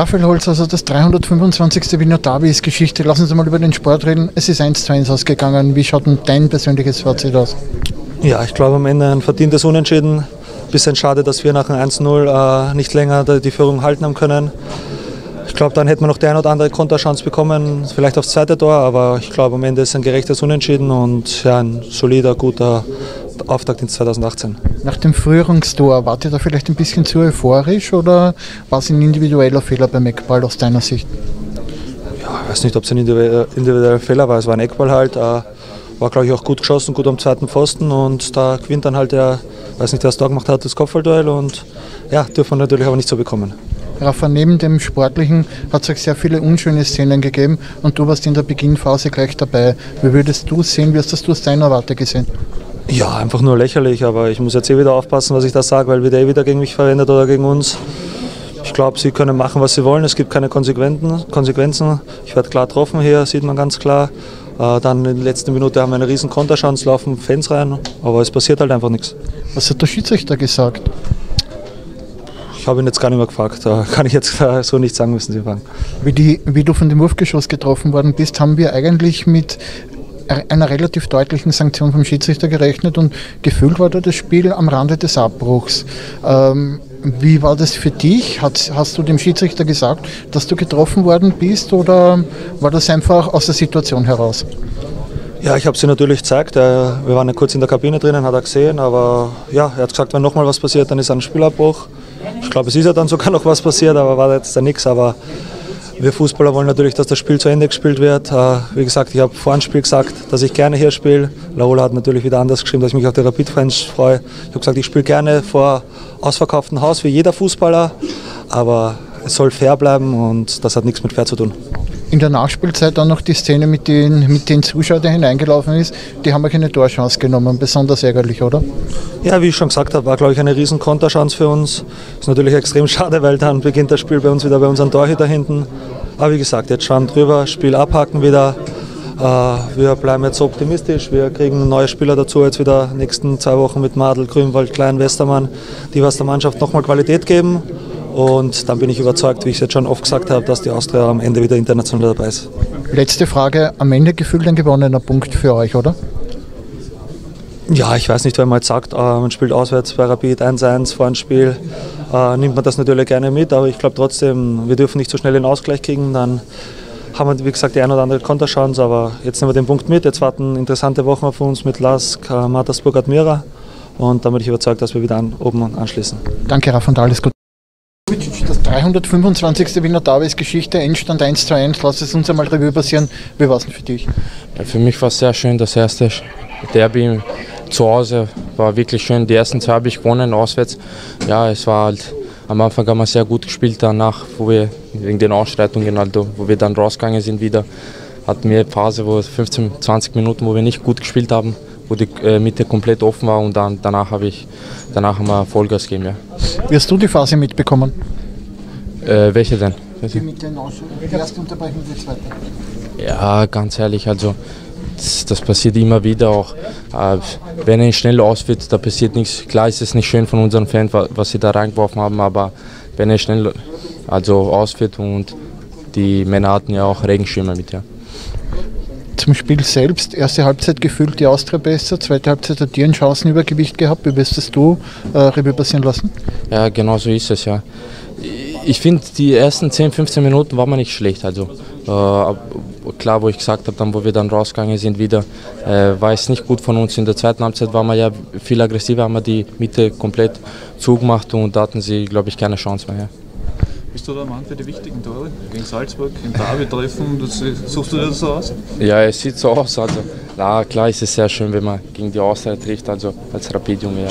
Raphael Holz, also das 325. Wiener ist Geschichte. Lassen Sie mal über den Sport reden. Es ist 1 zu 1 ausgegangen. Wie schaut denn dein persönliches Fazit aus? Ja, ich glaube am Ende ein verdientes Unentschieden. Bisschen schade, dass wir nach dem 1-0 äh, nicht länger die Führung halten haben können. Ich glaube, dann hätten wir noch die eine oder andere Konterchance bekommen, vielleicht aufs zweite Tor, aber ich glaube, am Ende ist ein gerechtes Unentschieden und ja, ein solider, guter Auftakt in 2018. Nach dem Frühjahrstor, wart ihr da vielleicht ein bisschen zu euphorisch oder war es ein individueller Fehler beim Eckball aus deiner Sicht? Ja, ich weiß nicht, ob es ein individueller Fehler war. Es war ein Eckball halt. Äh, war, glaube ich, auch gut geschossen, gut am zweiten Pfosten und da gewinnt dann halt der, weiß nicht, wer es da gemacht hat, das Kopfballduell und ja, dürfen wir natürlich aber nicht so bekommen. Rafa, neben dem Sportlichen hat es auch sehr viele unschöne Szenen gegeben und du warst in der Beginnphase gleich dabei. Wie würdest du sehen, wie hast das du aus deiner Warte gesehen? Ja, einfach nur lächerlich, aber ich muss jetzt eh wieder aufpassen, was ich da sage, weil wieder eh wieder gegen mich verwendet oder gegen uns. Ich glaube, sie können machen, was sie wollen. Es gibt keine Konsequenzen. Ich werde klar getroffen hier, sieht man ganz klar. Äh, dann in der letzten Minute haben wir eine riesen Konterchance, laufen Fans rein, aber es passiert halt einfach nichts. Was hat der Schiedsrichter gesagt? Ich habe ihn jetzt gar nicht mehr gefragt, da kann ich jetzt so nicht sagen, müssen Sie fragen. Wie, die, wie du von dem Wurfgeschoss getroffen worden bist, haben wir eigentlich mit einer relativ deutlichen Sanktion vom Schiedsrichter gerechnet und gefühlt war da das Spiel am Rande des Abbruchs. Ähm, wie war das für dich? Hast, hast du dem Schiedsrichter gesagt, dass du getroffen worden bist oder war das einfach aus der Situation heraus? Ja, ich habe sie natürlich gezeigt. Wir waren ja kurz in der Kabine drinnen, hat er gesehen, aber ja, er hat gesagt, wenn nochmal was passiert, dann ist ein Spielabbruch. Ich glaube, es ist ja dann sogar noch was passiert, aber war jetzt da nichts. Aber wir Fußballer wollen natürlich, dass das Spiel zu Ende gespielt wird. Äh, wie gesagt, ich habe vor dem Spiel gesagt, dass ich gerne hier spiele. Laola hat natürlich wieder anders geschrieben, dass ich mich auf die Rapid-Fans freue. Ich habe gesagt, ich spiele gerne vor ausverkauftem Haus wie jeder Fußballer, aber es soll fair bleiben und das hat nichts mit fair zu tun. In der Nachspielzeit dann noch die Szene mit den, mit den Zuschauern, der hineingelaufen ist, die haben wir keine Torchance genommen. Besonders ärgerlich, oder? Ja, wie ich schon gesagt habe, war, glaube ich, eine riesen Konterchance für uns. Ist natürlich extrem schade, weil dann beginnt das Spiel bei uns wieder bei unserem Torhüter hinten. Aber wie gesagt, jetzt schauen drüber, Spiel abhaken wieder. Äh, wir bleiben jetzt optimistisch. Wir kriegen neue Spieler dazu, jetzt wieder nächsten zwei Wochen mit Madel, Grünwald, Klein, Westermann, die was der Mannschaft nochmal Qualität geben. Und dann bin ich überzeugt, wie ich es jetzt schon oft gesagt habe, dass die Austria am Ende wieder international dabei ist. Letzte Frage, am Ende gefühlt ein gewonnener Punkt für euch, oder? Ja, ich weiß nicht, wenn man jetzt sagt, äh, man spielt auswärts bei Rapid 1-1 vor einem Spiel, äh, nimmt man das natürlich gerne mit, aber ich glaube trotzdem, wir dürfen nicht so schnell den Ausgleich kriegen, dann haben wir, wie gesagt, die ein oder andere Konterchance, aber jetzt nehmen wir den Punkt mit. Jetzt warten interessante Wochen auf uns mit Lask, Mattersburg, Admira und dann bin ich überzeugt, dass wir wieder an, oben anschließen. Danke, Raff und alles Gute. Das 325. Wiener Derby ist Geschichte, Endstand 1 zu 1. Lass es uns einmal Revue passieren. Wie war es denn für dich? Ja, für mich war es sehr schön, das erste Derby zu Hause war wirklich schön. Die ersten zwei habe ich gewonnen, auswärts. Ja, es war halt, am Anfang haben wir sehr gut gespielt, danach, wo wir wegen den Ausschreitungen, also, wo wir dann rausgegangen sind wieder, hatten wir eine Phase, wo 15, 20 Minuten, wo wir nicht gut gespielt haben, wo die äh, Mitte komplett offen war und dann, danach, habe ich, danach haben wir Vollgas gegeben. Ja. Wie hast du die Phase mitbekommen? Äh, welche denn? Die mit den Die erste Unterbrechung, die zweite. Ja, ganz ehrlich, also das, passiert immer wieder auch. Äh, wenn er schnell ausführt, da passiert nichts. Klar ist es nicht schön von unseren Fans, was sie da reingeworfen haben, aber wenn er schnell also ausführt und die Männer hatten ja auch Regenschirme mit, ja. Zum Spiel selbst, erste Halbzeit gefühlt die Austria besser, zweite Halbzeit hat dir ein Chancenübergewicht gehabt. Wie wirst du äh, Revue passieren lassen? Ja, genau so ist es, ja ich finde, die ersten 10, 15 Minuten war man nicht schlecht. Also äh, klar, wo ich gesagt habe, dann, wo wir dann rausgegangen sind, wieder äh, war es nicht gut von uns. In der zweiten Halbzeit war man ja viel aggressiver, haben wir die Mitte komplett zugemacht und da hatten sie, glaube ich, keine Chance mehr. Ja. Bist du der Mann für die wichtigen Tore? Gegen Salzburg, im Derby treffen, das, suchst du dir das so aus? Ja, es sieht so aus. Also, na, klar ist es sehr schön, wenn man gegen die Austria trifft, also als Rapid-Junge, ja.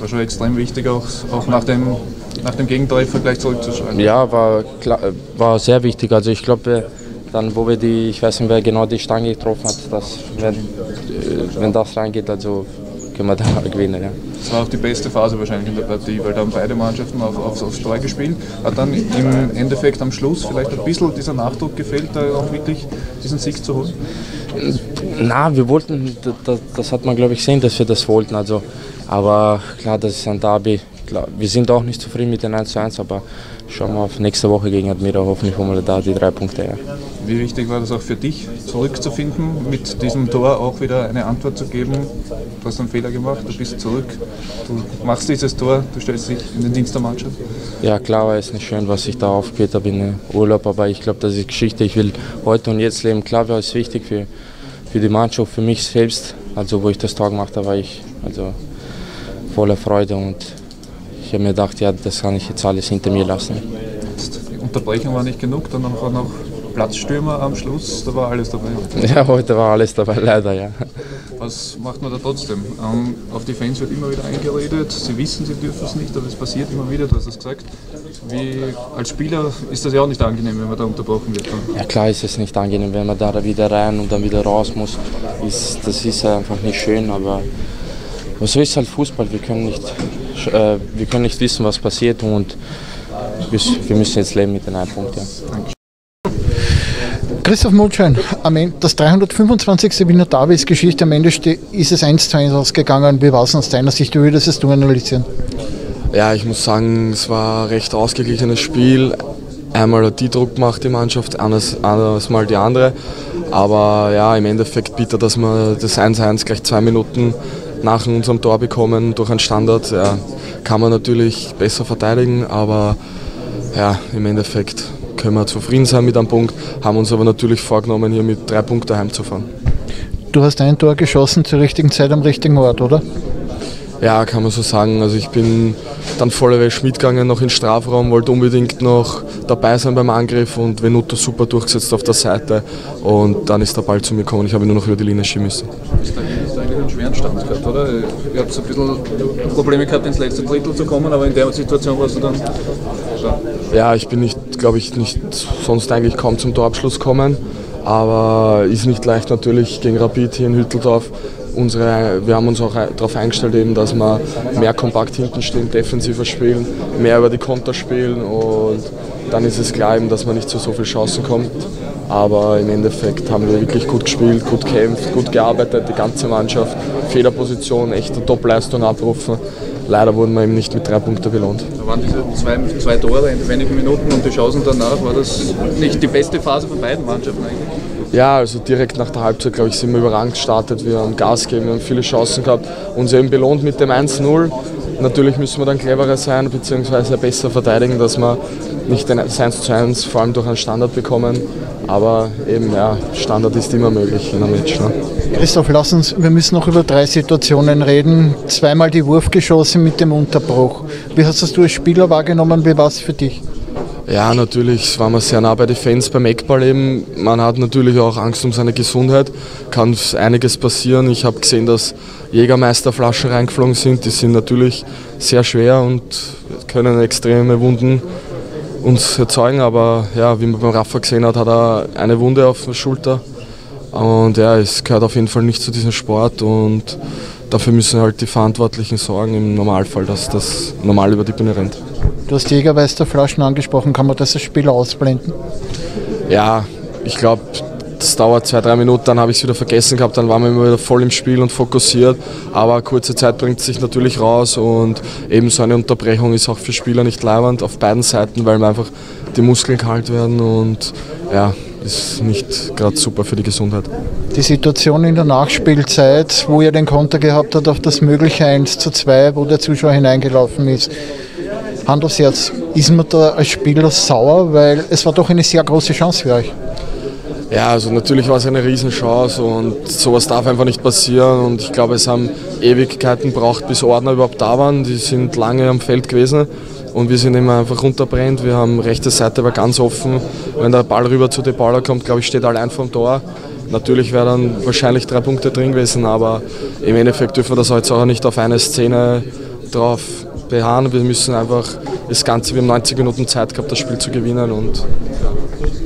War schon extrem wichtig, auch, auch nach, dem, nach dem Gegentreffer gleich zurückzuschlagen. Ja, war, klar, war sehr wichtig. Also ich glaube, dann, wo wir die, ich weiß nicht, wer genau die Stange getroffen hat, dass, wenn, wenn das reingeht, also können wir da gewinnen. Ja. Das war auch die beste Phase wahrscheinlich in der Partie, weil da haben beide Mannschaften auf, auf, aufs Tor gespielt. Hat dann im Endeffekt am Schluss vielleicht ein bisschen dieser Nachdruck gefehlt, da auch wirklich diesen Sieg zu holen? Na, wir wollten, das, das hat man glaube ich gesehen, dass wir das wollten. Also, aber klar, das ist ein Derby. Klar, wir sind auch nicht zufrieden mit den 1 zu 1, aber schauen wir auf nächste Woche gegen Admira, hoffentlich holen wir da die drei Punkte her. Wie wichtig war das auch für dich, zurückzufinden, mit diesem Tor auch wieder eine Antwort zu geben? Du hast einen Fehler gemacht, du bist zurück, du machst dieses Tor, du stellst dich in den Dienst der Mannschaft. Ja, klar war es nicht schön, was ich da aufgeht habe in Urlaub, aber ich glaube, das ist Geschichte. Ich will heute und jetzt leben. Klar war es wichtig für, für die Mannschaft, für mich selbst. Also, wo ich das Tor gemacht habe, war ich also voller Freude und ich habe mir gedacht, ja, das kann ich jetzt alles hinter mir lassen. Die Unterbrechung war nicht genug, dann auch noch Platzstürmer am Schluss, da war alles dabei. Ja, heute war alles dabei, leider, ja. Was macht man da trotzdem? Ähm, auf die Fans wird immer wieder eingeredet, sie wissen, sie dürfen es nicht, aber es passiert immer wieder, du hast es gesagt. Wie, als Spieler ist das ja auch nicht angenehm, wenn man da unterbrochen wird. Ja klar ist es nicht angenehm, wenn man da wieder rein und dann wieder raus muss. Ist, das ist einfach nicht schön, aber, aber so ist halt Fußball. Wir können nicht, äh, wir können nicht wissen, was passiert und wir, müssen jetzt leben mit den einen Punkt. Ja. Christoph Mutschein, das 325. Wiener Derby ist Geschichte. Am Ende ist es 1 zu 1 ausgegangen. Wie war es aus deiner Sicht? Wie würdest es du analysieren? Ja, ich muss sagen, es war ein recht ausgeglichenes Spiel. Einmal hat die Druck gemacht, die Mannschaft, anders, anders mal die andere. Aber ja, im Endeffekt bitter, dass wir das 1-1 gleich zwei Minuten nach unserem Tor bekommen durch einen Standard. Ja, kann man natürlich besser verteidigen, aber ja, im Endeffekt können wir zufrieden sein mit einem Punkt, haben uns aber natürlich vorgenommen, hier mit drei Punkten heimzufahren. Du hast ein Tor geschossen zur richtigen Zeit am richtigen Ort, oder? Ja, kann man so sagen. Also ich bin dann voller Wäsche mitgegangen, noch in den Strafraum, wollte unbedingt noch dabei sein beim Angriff und Venuto super durchgesetzt auf der Seite und dann ist der Ball zu mir gekommen. Ich habe nur noch über die Linie schieben müssen. Ist eigentlich einen schweren Stand gehabt, oder? Ihr habt ein bisschen Probleme gehabt, ins letzte Drittel zu kommen, aber in der Situation warst du dann. Ja, ich bin nicht, glaube ich, nicht sonst eigentlich kaum zum Torabschluss kommen, aber ist nicht leicht natürlich gegen Rapid hier in Hütteldorf unsere, wir haben uns auch darauf eingestellt, eben, dass wir mehr kompakt hinten stehen, defensiver spielen, mehr über die Konter spielen und dann ist es klar, eben, dass man nicht zu so vielen Chancen kommt. Aber im Endeffekt haben wir wirklich gut gespielt, gut gekämpft, gut gearbeitet, die ganze Mannschaft, Fehlerposition, echte Topleistung abrufen. Leider wurden wir eben nicht mit drei Punkten belohnt. Da waren diese zwei, zwei Tore in wenigen Minuten und die Chancen danach, war das nicht die beste Phase von beiden Mannschaften eigentlich? Ja, also direkt nach der Halbzeit, glaube ich, sind wir überragend gestartet. Wir haben Gas gegeben, wir haben viele Chancen gehabt. Uns eben belohnt mit dem 1-0. Natürlich müssen wir dann cleverer sein, beziehungsweise besser verteidigen, dass wir nicht den 1 zu 1 vor allem durch einen Standard bekommen. Aber eben, ja, Standard ist immer möglich in einem Match. Ne? Christoph, lass uns, wir müssen noch über drei Situationen reden. Zweimal die Wurfgeschosse mit dem Unterbruch. Wie hast du als Spieler wahrgenommen? Wie war es für dich? Ja, natürlich waren wir sehr nah bei den Fans beim Eckball eben. Man hat natürlich auch Angst um seine Gesundheit. Kann einiges passieren. Ich habe gesehen, dass Jägermeisterflaschen reingeflogen sind. Die sind natürlich sehr schwer und können extreme Wunden uns erzeugen. Aber ja, wie man beim Rafa gesehen hat, hat er eine Wunde auf der Schulter. Und ja, es gehört auf jeden Fall nicht zu diesem Sport und dafür müssen halt die Verantwortlichen sorgen im Normalfall, dass das normal über die Bühne rennt. Du hast Jägermeisterflaschen angesprochen, kann man das als Spieler ausblenden? Ja, ich glaube, das dauert zwei, drei Minuten, dann habe ich es wieder vergessen gehabt, dann waren wir immer wieder voll im Spiel und fokussiert. Aber kurze Zeit bringt es sich natürlich raus und eben so eine Unterbrechung ist auch für Spieler nicht leibend auf beiden Seiten, weil einfach die Muskeln kalt werden und ja, ist nicht gerade super für die Gesundheit. Die Situation in der Nachspielzeit, wo er den Konter gehabt hat auf das mögliche 1 zu 2, wo der Zuschauer hineingelaufen ist, Hand aufs Herz, ist man da als Spieler sauer, weil es war doch eine sehr große Chance für euch. Ja, also natürlich war es eine Riesenchance und sowas darf einfach nicht passieren und ich glaube, es haben Ewigkeiten gebraucht, bis Ordner überhaupt da waren. Die sind lange am Feld gewesen und wir sind immer einfach runterbrennt. Wir haben rechte Seite war ganz offen. Wenn der Ball rüber zu De Paula kommt, glaube ich, steht allein vom Tor. Natürlich wäre dann wahrscheinlich drei Punkte drin gewesen, aber im Endeffekt dürfen wir das jetzt auch nicht auf eine Szene drauf beharren. Wir müssen einfach das Ganze, wir haben 90 Minuten Zeit gehabt, das Spiel zu gewinnen. Und,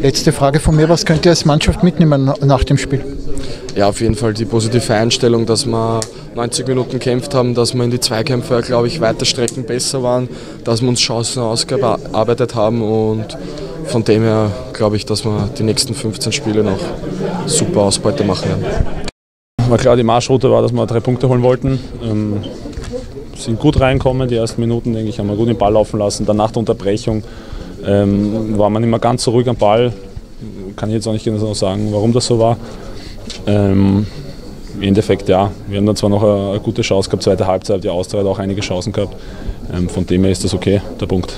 Letzte Frage von mir, was könnt ihr als Mannschaft mitnehmen nach dem Spiel? Ja, auf jeden Fall die positive Einstellung, dass wir 90 Minuten gekämpft haben, dass wir in die Zweikämpfe, glaube ich, weiter Strecken besser waren, dass wir uns Chancen ausgearbeitet haben und von dem her glaube ich, dass wir die nächsten 15 Spiele noch super Ausbeute machen werden. War klar, die Marschroute war, dass wir drei Punkte holen wollten. Ähm, sind gut reinkommen, die ersten Minuten, denke ich, haben wir gut den Ball laufen lassen. Dann nach der Unterbrechung ähm, war man nicht mehr ganz so ruhig am Ball. Kann ich jetzt auch nicht genau sagen, warum das so war. Ähm, Im Endeffekt ja, wir haben dann zwar noch eine, eine gute Chance gehabt, zweite Halbzeit, die Austria hat auch einige Chancen gehabt. Ähm, von dem her ist das okay, der Punkt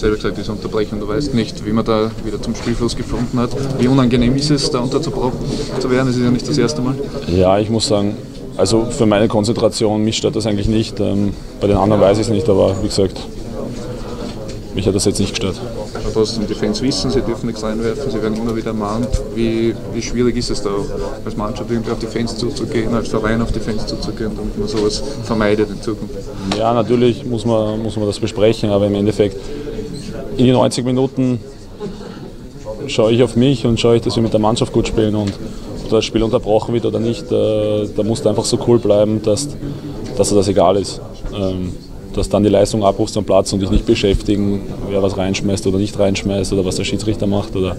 selber gesagt, diese Unterbrechung, du weißt nicht, wie man da wieder zum Spielfluss gefunden hat. Wie unangenehm ist es, da unterzubrochen zu werden? Das ist ja nicht das erste Mal. Ja, ich muss sagen, also für meine Konzentration, mich stört das eigentlich nicht. Ähm, bei den anderen weiß ich es nicht, aber wie gesagt, mich hat das jetzt nicht gestört. Aber trotzdem, die Fans wissen, sie dürfen nichts reinwerfen, sie werden immer wieder ermahnt. Wie, wie schwierig ist es da als Mannschaft irgendwie auf die Fans zuzugehen, als Verein auf die Fans zuzugehen, damit man sowas vermeidet in Zukunft? Ja, natürlich muss man, muss man das besprechen, aber im Endeffekt in den 90 Minuten schaue ich auf mich und schaue ich, dass wir mit der Mannschaft gut spielen und ob das Spiel unterbrochen wird oder nicht, äh, da musst du einfach so cool bleiben, dass, dass dir das egal ist. Ähm, dass dann die Leistung abrufst am Platz und dich nicht beschäftigen, wer was reinschmeißt oder nicht reinschmeißt oder was der Schiedsrichter macht oder,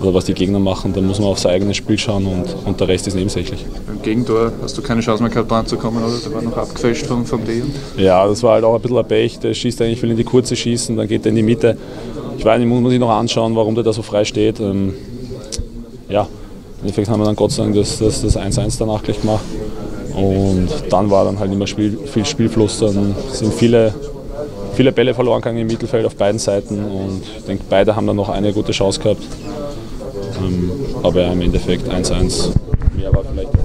oder was die Gegner machen. Dann muss man auf sein eigenes Spiel schauen und, und der Rest ist nebensächlich. Beim Gegentor hast du keine Chance mehr gehabt, dran zu kommen, oder? Der war noch abgefälscht vom, vom Deon. Ja, das war halt auch ein bisschen ein Pech. Der schießt eigentlich, will in die Kurze schießen, dann geht er in die Mitte. Ich weiß nicht, muss man sich noch anschauen, warum der da so frei steht. Ähm, ja, im Endeffekt haben wir dann Gott sei Dank das 1-1 das, das danach gleich gemacht. Und dann war dann halt immer Spiel, viel Spielfluss. Dann sind viele, viele Bälle verloren gegangen im Mittelfeld auf beiden Seiten. Und ich denke, beide haben dann noch eine gute Chance gehabt. Ähm, aber im Endeffekt 1-1. Mehr war vielleicht